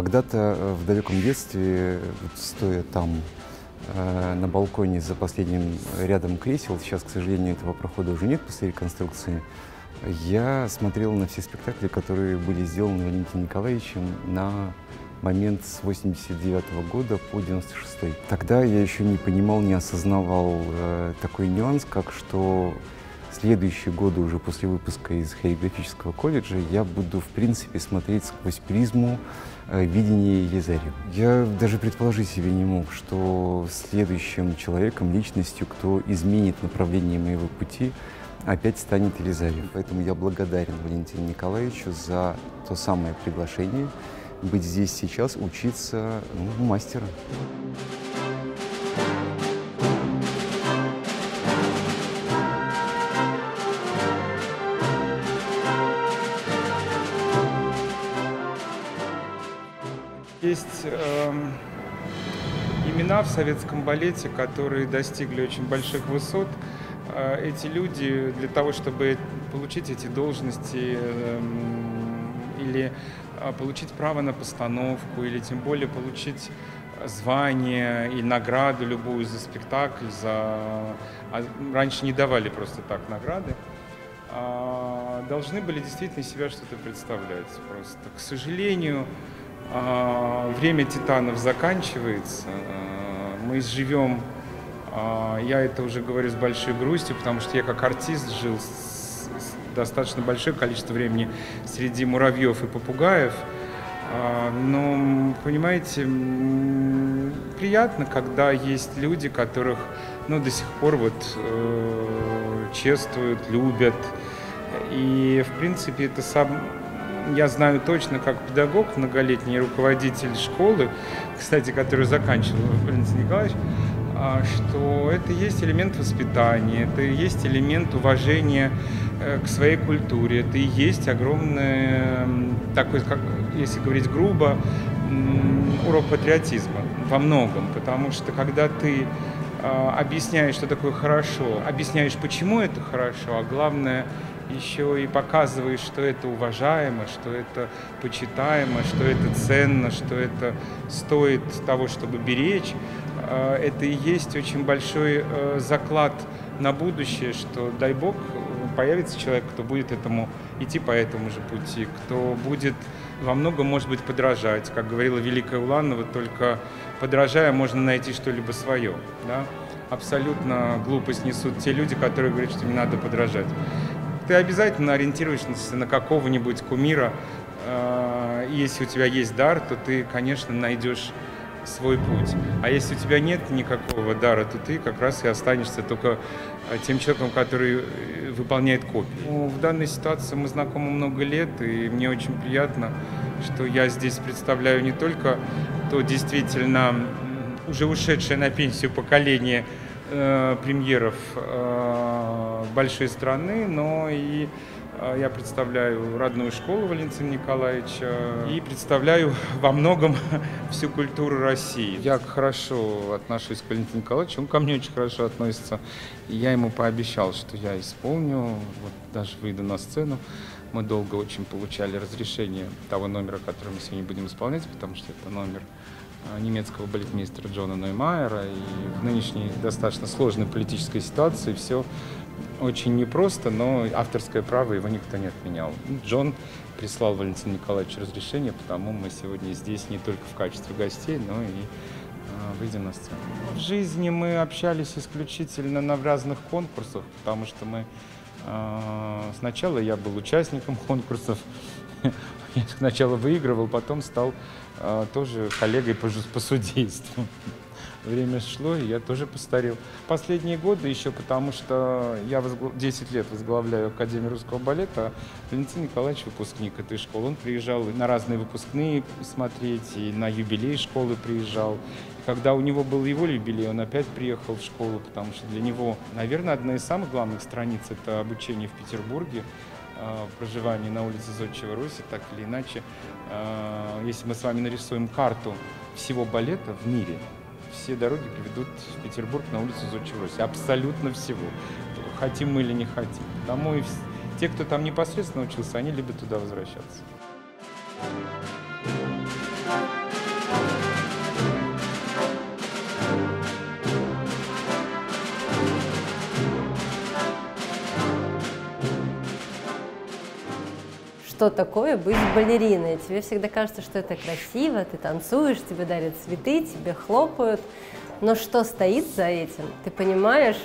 Когда-то э, в далеком детстве, стоя там э, на балконе за последним рядом кресел, сейчас, к сожалению, этого прохода уже нет после реконструкции, я смотрел на все спектакли, которые были сделаны Валентином Николаевичем на момент с 89 года по 96 -й. Тогда я еще не понимал, не осознавал э, такой нюанс, как что следующие годы уже после выпуска из хореографического колледжа я буду, в принципе, смотреть сквозь призму э, видения Елизарева. Я даже предположить себе не мог, что следующим человеком, личностью, кто изменит направление моего пути, опять станет Елизарев. Поэтому я благодарен Валентину Николаевичу за то самое приглашение быть здесь сейчас, учиться ну, мастера. Есть э, имена в советском балете, которые достигли очень больших высот. Э, эти люди для того, чтобы получить эти должности э, или получить право на постановку, или тем более получить звание и награду любую за спектакль, за... А раньше не давали просто так награды, а должны были действительно себя что-то представлять просто. К сожалению, время титанов заканчивается, а, мы живем, а, я это уже говорю с большой грустью, потому что я как артист жил достаточно большое количество времени среди муравьев и попугаев, но, понимаете, приятно, когда есть люди, которых ну, до сих пор вот э, чествуют, любят. И, в принципе, это сам, я знаю точно, как педагог, многолетний руководитель школы, кстати, который заканчивал Валентин Николаевич, а, что это есть элемент воспитания, это есть элемент уважения э, к своей культуре, это и есть огромный такой, как, если говорить грубо, урок патриотизма во многом, потому что когда ты а, объясняешь, что такое хорошо, объясняешь, почему это хорошо, а главное – еще и показываешь, что это уважаемо, что это почитаемо, что это ценно, что это стоит того, чтобы беречь, а, это и есть очень большой э, заклад на будущее, что, дай бог, появится человек, кто будет этому идти по этому же пути, кто будет во многом, может быть, подражать. Как говорила Великая Уланова, только подражая можно найти что-либо свое. Да? Абсолютно глупость несут те люди, которые говорят, что не надо подражать ты обязательно ориентируешься на какого-нибудь кумира. А, если у тебя есть дар, то ты, конечно, найдешь свой путь. А если у тебя нет никакого дара, то ты как раз и останешься только а, тем человеком, который э, выполняет копии. Ну, в данной ситуации мы знакомы много лет, и мне очень приятно, что я здесь представляю не только то действительно уже ушедшее на пенсию поколение э, премьеров э, большой страны, но и э, я представляю родную школу Валентина Николаевича и представляю во многом всю культуру России. Я хорошо отношусь к Валентину Николаевичу, он ко мне очень хорошо относится. И я ему пообещал, что я исполню, вот даже выйду на сцену. Мы долго очень получали разрешение того номера, который мы сегодня будем исполнять, потому что это номер Э, немецкого балетмейстера Джона Ноймайера. И в нынешней достаточно сложной политической ситуации все очень непросто, но авторское право его никто не отменял. Ну, Джон прислал Валентину Николаевичу разрешение, потому мы сегодня здесь не только в качестве гостей, но и э, выйдем на сцену. В жизни мы общались исключительно на разных конкурсах, потому что мы э, сначала я был участником конкурсов, я сначала выигрывал, потом стал а, тоже коллегой по судейству. Время шло, и я тоже постарел. Последние годы еще потому, что я 10 лет возглавляю Академию русского балета, а Валентин Николаевич выпускник этой школы. Он приезжал на разные выпускные смотреть, и на юбилей школы приезжал. И когда у него был его юбилей, он опять приехал в школу, потому что для него, наверное, одна из самых главных страниц – это обучение в Петербурге. Э, проживании на улице Зодчего Руси, так или иначе, э, если мы с вами нарисуем карту всего балета в мире, все дороги приведут в Петербург на улицу Зодчего Руси. Абсолютно всего. Хотим мы или не хотим. Потому и те, кто там непосредственно учился, они любят туда возвращаться. Что такое быть балериной. Тебе всегда кажется, что это красиво, ты танцуешь, тебе дарят цветы, тебе хлопают. Но что стоит за этим, ты понимаешь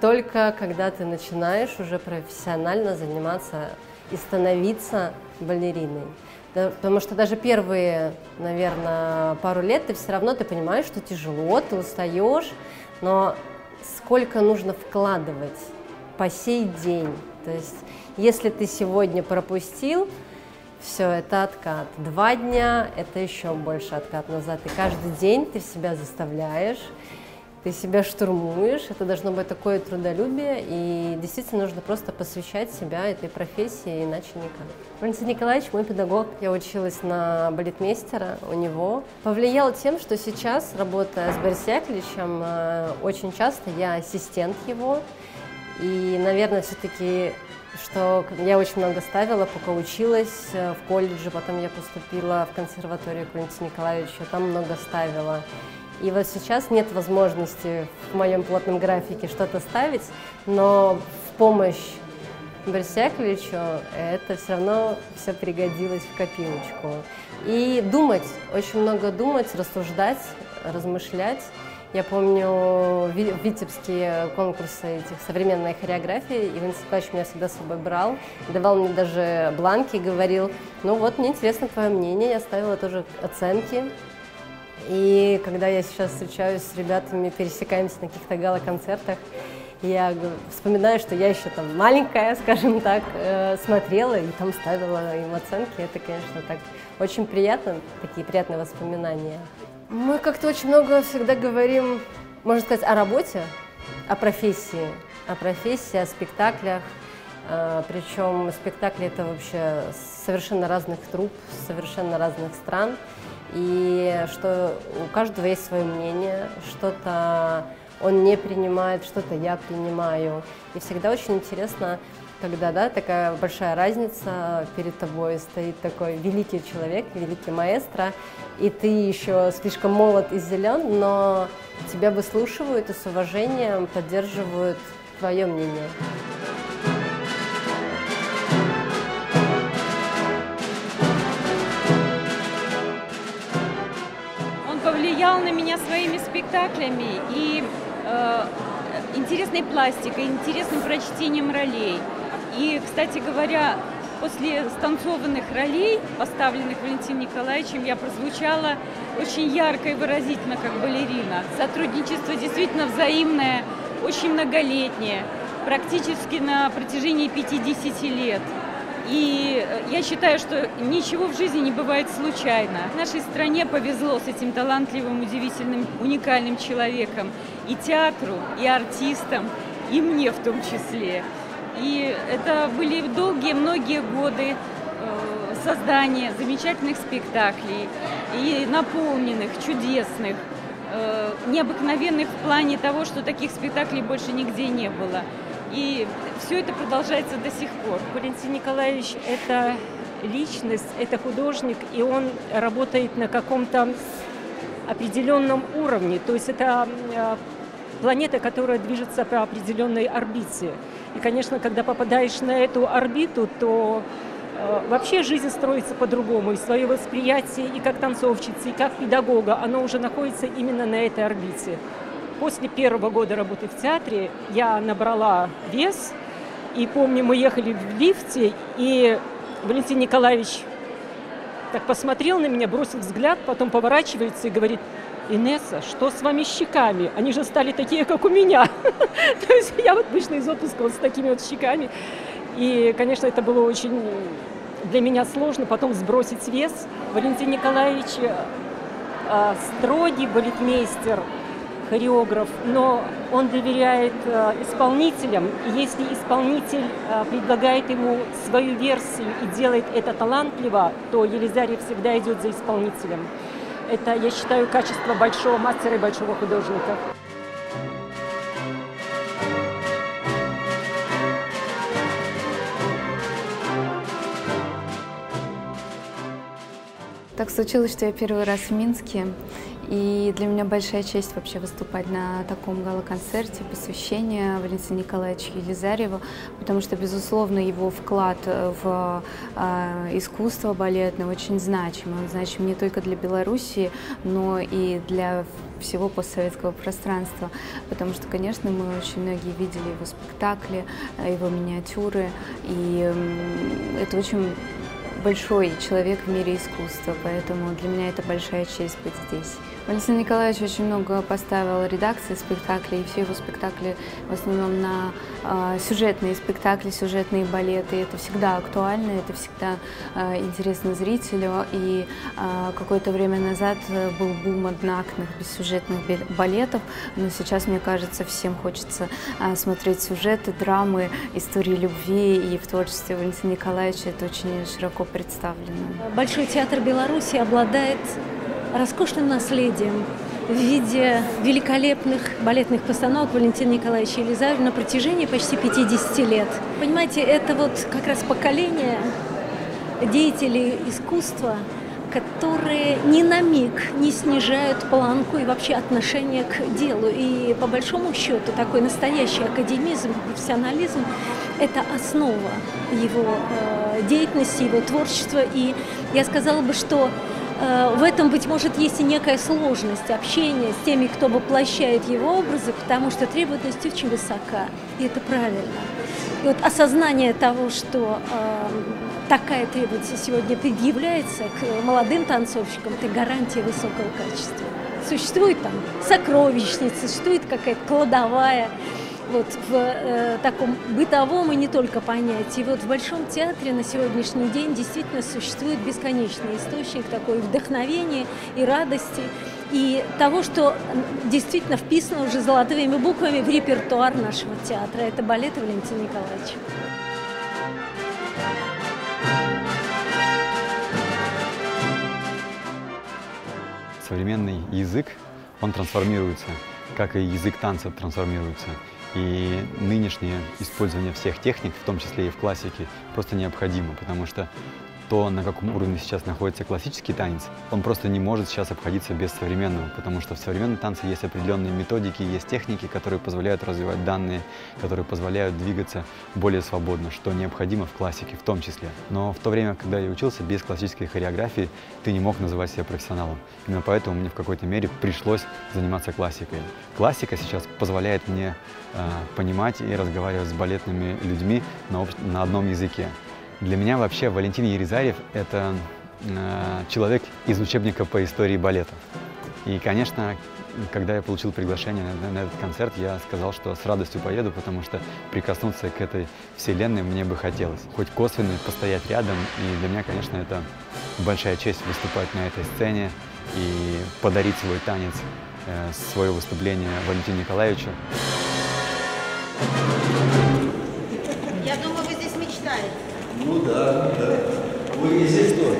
только когда ты начинаешь уже профессионально заниматься и становиться балериной. Да, потому что даже первые, наверное, пару лет ты все равно ты понимаешь, что тяжело, ты устаешь, но сколько нужно вкладывать по сей день. То есть если ты сегодня пропустил, все, это откат. Два дня – это еще больше откат назад. И каждый день ты себя заставляешь, ты себя штурмуешь. Это должно быть такое трудолюбие, и действительно нужно просто посвящать себя этой профессии, иначе никак. Валентин Николаевич, мой педагог, я училась на балетмейстера у него. Повлиял тем, что сейчас, работая с Борисом Яковлевичем, э, очень часто я ассистент его, и, наверное, все-таки что я очень много ставила, пока училась э, в колледже, потом я поступила в консерваторию к Валентину Николаевичу, там много ставила. И вот сейчас нет возможности в моем плотном графике что-то ставить, но в помощь Борису Яковлевичу это все равно все пригодилось в копилочку. И думать, очень много думать, рассуждать, размышлять. Я помню витебские конкурсы этих современной хореографии, Иван Николаевич меня всегда с собой брал, давал мне даже бланки, говорил, ну вот, мне интересно твое мнение, я ставила тоже оценки. И когда я сейчас встречаюсь с ребятами, пересекаемся на каких-то гала-концертах, я вспоминаю, что я еще там маленькая, скажем так, э, смотрела и там ставила им оценки. Это, конечно, так очень приятно, такие приятные воспоминания. Мы как-то очень много всегда говорим, можно сказать, о работе, о профессии, о профессии, о спектаклях. А, Причем спектакли это вообще совершенно разных труп, совершенно разных стран. И что у каждого есть свое мнение, что-то он не принимает, что-то я принимаю. И всегда очень интересно когда да, такая большая разница, перед тобой стоит такой великий человек, великий маэстро, и ты еще слишком молод и зелен, но тебя выслушивают и с уважением поддерживают твое мнение. Он повлиял на меня своими спектаклями и э, интересной пластикой, интересным прочтением ролей. И, кстати говоря, после станцованных ролей, поставленных Валентином Николаевичем, я прозвучала очень ярко и выразительно, как балерина. Сотрудничество действительно взаимное, очень многолетнее, практически на протяжении 50 лет. И я считаю, что ничего в жизни не бывает случайно. Нашей стране повезло с этим талантливым, удивительным, уникальным человеком. И театру, и артистам, и мне в том числе. И это были долгие, многие годы э, создания замечательных спектаклей и наполненных, чудесных, э, необыкновенных в плане того, что таких спектаклей больше нигде не было. И все это продолжается до сих пор. Валентин Николаевич – это личность, это художник, и он работает на каком-то определенном уровне. То есть это э, планета, которая движется по определенной орбите. И, конечно, когда попадаешь на эту орбиту, то э, вообще жизнь строится по-другому. И свое восприятие и как танцовщицы, и как педагога, оно уже находится именно на этой орбите. После первого года работы в театре я набрала вес. И помню, мы ехали в лифте, и Валентин Николаевич так посмотрел на меня, бросил взгляд, потом поворачивается и говорит, Инесса, что с вами щеками? Они же стали такие, как у меня. То есть я вот вышла из отпуска вот с такими вот щеками. И, конечно, это было очень для меня сложно потом сбросить вес. Валентин Николаевич э, строгий балетмейстер, хореограф, но он доверяет э, исполнителям. И если исполнитель э, предлагает ему свою версию и делает это талантливо, то Елизарий всегда идет за исполнителем. Это, я считаю, качество большого мастера и большого художника. Так случилось, что я первый раз в Минске, и для меня большая честь вообще выступать на таком гала-концерте посвящения Валентину Николаевичу Елизареву, потому что, безусловно, его вклад в э, искусство балетное очень значим. Он значим не только для Белоруссии, но и для всего постсоветского пространства, потому что, конечно, мы очень многие видели его спектакли, его миниатюры, и это очень большой человек в мире искусства, поэтому для меня это большая честь быть здесь. Валентин Николаевич очень много поставил редакции спектаклей, и все его спектакли в основном на э, сюжетные спектакли, сюжетные балеты. Это всегда актуально, это всегда э, интересно зрителю. И э, какое-то время назад был бум одноактных бессюжетных балетов, но сейчас, мне кажется, всем хочется э, смотреть сюжеты, драмы, истории любви, и в творчестве Валентина Николаевича это очень широко представлено. Большой театр Беларуси обладает роскошным наследием в виде великолепных балетных постановок Валентина Николаевича Елизарова на протяжении почти 50 лет. Понимаете, это вот как раз поколение деятелей искусства, которые ни на миг не снижают планку и вообще отношение к делу. И по большому счету такой настоящий академизм, профессионализм – это основа его э, деятельности, его творчества. И я сказала бы, что в этом, быть может, есть и некая сложность общения с теми, кто воплощает его образы, потому что требовательность очень высока, и это правильно. И вот осознание того, что э, такая требовательность сегодня предъявляется к молодым танцовщикам, это гарантия высокого качества. Существует там сокровищница, существует какая-то кладовая, вот в э, таком бытовом и не только понятии. Вот в Большом театре на сегодняшний день действительно существует бесконечный источник такой вдохновения и радости, и того, что действительно вписано уже золотыми буквами в репертуар нашего театра. Это балет Валентина Николаевича. Современный язык, он трансформируется, как и язык танца трансформируется. И нынешнее использование всех техник, в том числе и в классике, просто необходимо, потому что то, на каком уровне сейчас находится классический танец, он просто не может сейчас обходиться без современного, потому что в современном танце есть определенные методики, есть техники, которые позволяют развивать данные, которые позволяют двигаться более свободно, что необходимо в классике в том числе. Но в то время, когда я учился, без классической хореографии ты не мог называть себя профессионалом. Именно поэтому мне в какой-то мере пришлось заниматься классикой. Классика сейчас позволяет мне э, понимать и разговаривать с балетными людьми на, на одном языке. Для меня вообще Валентин Ерезарев – это э, человек из учебника по истории балета. И, конечно, когда я получил приглашение на, на этот концерт, я сказал, что с радостью поеду, потому что прикоснуться к этой вселенной мне бы хотелось. Хоть косвенно постоять рядом, и для меня, конечно, это большая честь выступать на этой сцене и подарить свой танец, э, свое выступление Валентину Николаевичу. Я Ну да, да. Вы и здесь тоже.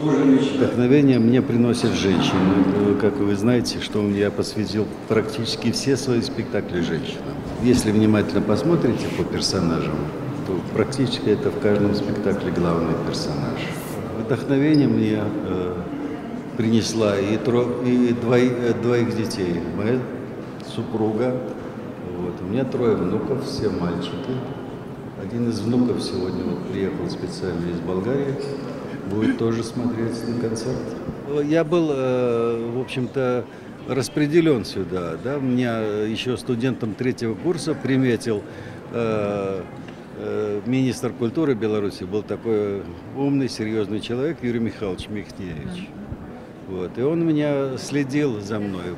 Тоже мечта. Вдохновение мне приносят женщины. Как вы знаете, что я посвятил практически все свои спектакли женщинам. Если внимательно посмотрите по персонажам, то практически это в каждом спектакле главный персонаж. Вдохновение мне э, принесла и, тро, и двоих, э, двоих детей. Моя супруга, вот. у меня трое внуков, все мальчики. Один из внуков сегодня вот приехал специально из Болгарии, будет тоже смотреть на концерт. Я был, э, в общем-то, распределен сюда. Да? Меня еще студентом третьего курса приметил э, э, министр культуры Беларуси, был такой умный, серьезный человек Юрий Михайлович Михневич. Вот. И он меня следил за мной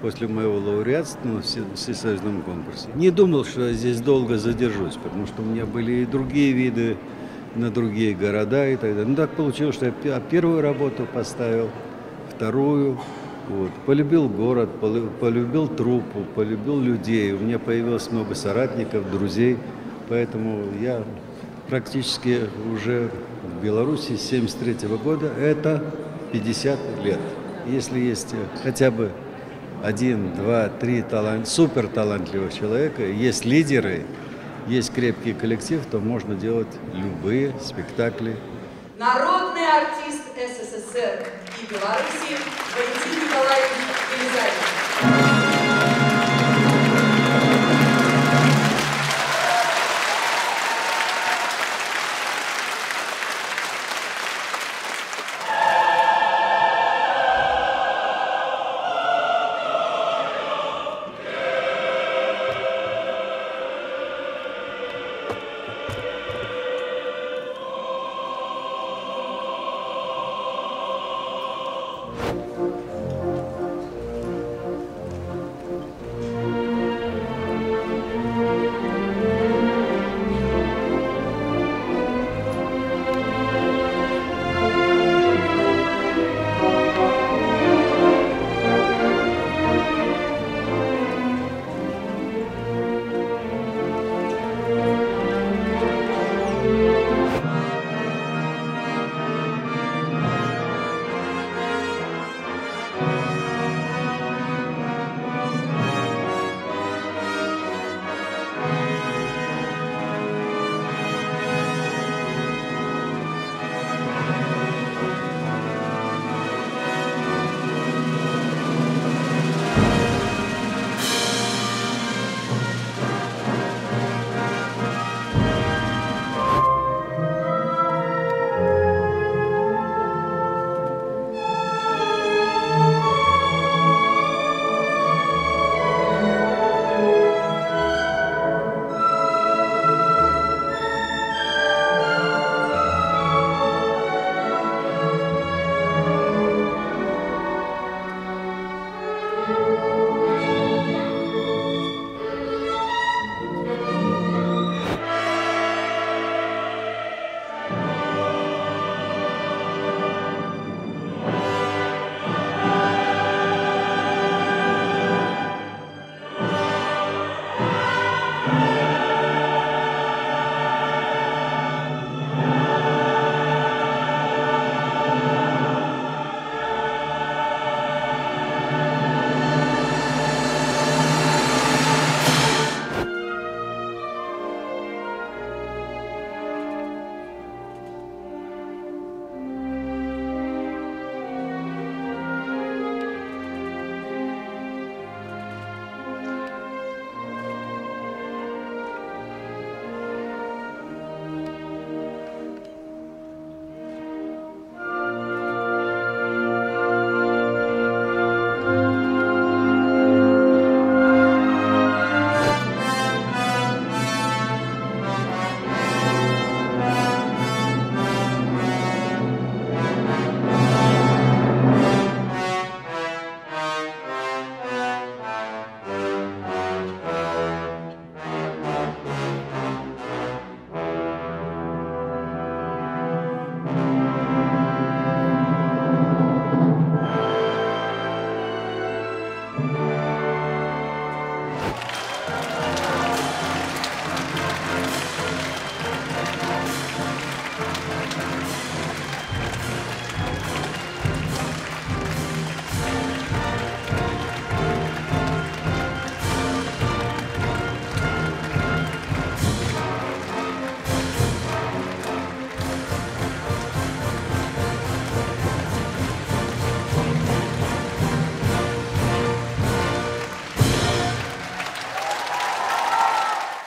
после моего лауреатства на всесоюзном конкурсе. Не думал, что я здесь долго задержусь, потому что у меня были и другие виды на другие города и так далее. Ну так получилось, что я первую работу поставил, вторую. Вот. Полюбил город, полюбил труппу, полюбил людей. У меня появилось много соратников, друзей. Поэтому я практически уже в Беларуси с 73 года. Это 50 лет. Если есть хотя бы один, два, три талант, супер талантливых человека, есть лидеры, есть крепкий коллектив, то можно делать любые спектакли. Народный артист СССР и Беларуси Валентин Николаевич Елизарев.